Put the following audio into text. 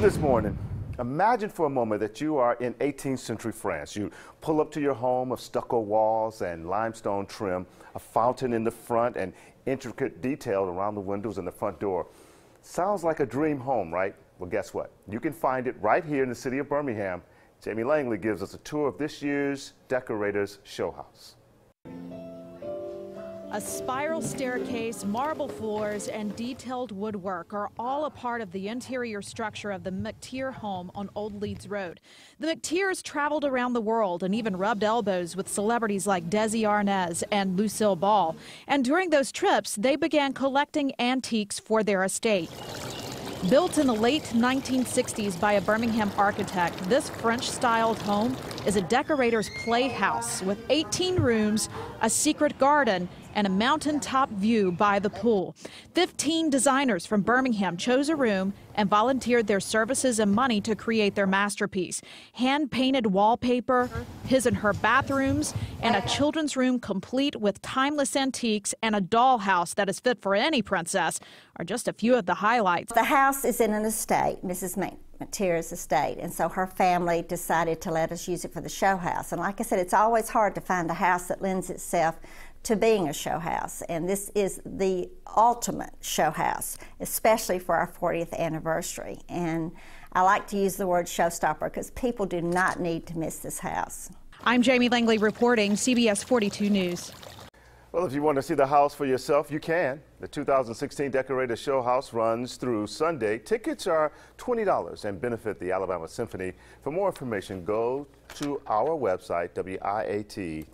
This morning, imagine for a moment that you are in 18th century France. You pull up to your home of stucco walls and limestone trim, a fountain in the front, and intricate detail around the windows and the front door. Sounds like a dream home, right? Well, guess what? You can find it right here in the city of Birmingham. Jamie Langley gives us a tour of this year's Decorators Show House. A spiral staircase, marble floors, and detailed woodwork are all a part of the interior structure of the McTeer home on Old Leeds Road. The McTeers traveled around the world and even rubbed elbows with celebrities like Desi Arnaz and Lucille Ball. And during those trips, they began collecting antiques for their estate. Built in the late 1960s by a Birmingham architect, this French-styled home is a decorator's playhouse with 18 rooms, a secret garden, and a mountaintop view by the pool. 15 designers from Birmingham chose a room and volunteered their services and money to create their masterpiece. Hand-painted wallpaper, his and her bathrooms, and a children's room complete with timeless antiques and a dollhouse that is fit for any princess are just a few of the highlights. The house is in an estate, Mrs. McTeer's estate, and so her family decided to let us use it for the show house. And like I said, it's always hard to find a house that lends itself to being a show house, and this is the ultimate show house, especially for our 40th anniversary. And I like to use the word showstopper because people do not need to miss this house. I'm Jamie Langley reporting CBS 42 News. Well, if you want to see the house for yourself, you can. The 2016 Decorator Show House runs through Sunday. Tickets are $20 and benefit the Alabama Symphony. For more information, go to our website, WIAT.com.